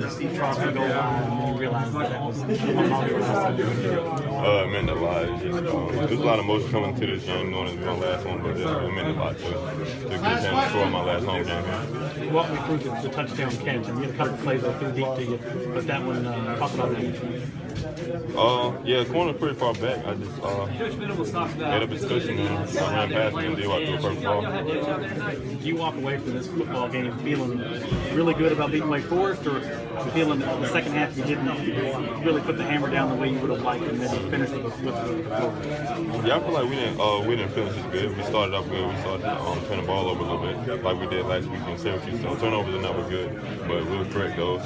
the Steve Charles would go by and you realize that that was among your last time you were here? Uh, it meant a lot. It's just, um, there's a lot of emotion coming to this game, knowing it's my last one, but it, it meant a lot to, to get a chance to score my last home game here. Walk me through the, the touchdown catch. I mean, you had a couple plays that deep to you, but that one, uh, talk about that. Uh, yeah, corner pretty far back. I just uh, made up his cushion and I ran past him and did what first ball. You walk away from this football game feeling really good about beating Wake Forest, or feeling the second half you didn't really put the hammer down the way you would have liked, and then you finished with, with, with the floor? Yeah, I feel like we didn't uh, we didn't finish as good. We started off good. We started to um, turn the ball over a little bit, like we did last week in Syracuse. So turnovers are never good, but we'll correct those.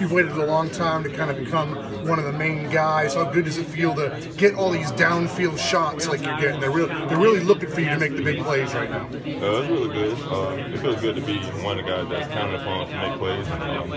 You've waited a long time to kind of become one of the main guys. How good does it feel to get all these downfield shots like you're getting? They're really they're really looking for you to make the big plays right now. Uh, it's really good. Uh, it feels good to be one of the guys that's counted upon to make plays. And, um,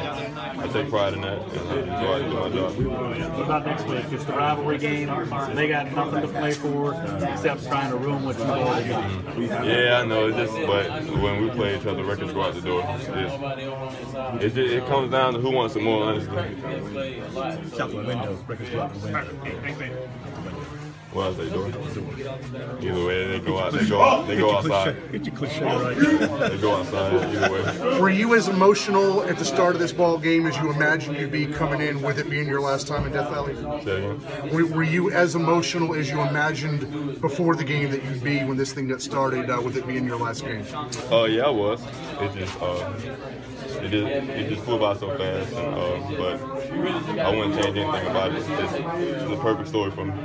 I take pride in that, and I enjoy to do my job. What about next week? It's the rivalry game. They got nothing to play for except trying to ruin what you've already got. Yeah, I know. It's just, but when we play each other, records go out the door. It's, it's just, it comes down to who wants it more, honestly. It's out the window. Records go out the window. What else they doing? Either way, they go out. They go out. They go outside. Get your cliche right. They go outside. Either way. Were you as emotional at the start of this ball game as you imagined you'd be coming in with it being your last time in Death Valley? Say again. Were, were you as emotional as you imagined before the game that you'd be when this thing got started uh, with it being your last game? Uh, yeah, I was. It just, uh, it just, it just flew by so fast. And, uh, but I wouldn't change anything about it. It's, it's the perfect story for me.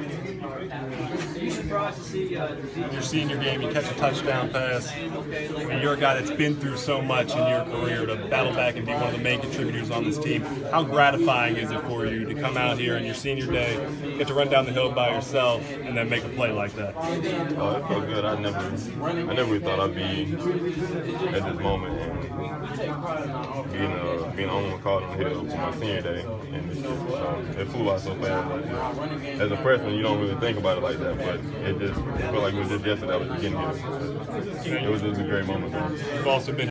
Your senior game, you catch a touchdown pass. And you're a guy that's been through so much in your career to battle back and be one of the main contributors on this team. How gratifying is it for you to come out here on your senior day, get to run down the hill by yourself, and then make a play like that? Oh, it felt good. I never, I never thought I'd be at this moment and being uh, being on one call on the hill for my senior day, and it's just, um, it flew by so fast. Like, just, as a freshman, you don't really think about it like that, but it just felt like it was just yesterday I was getting here. It was just a great moment. You've also been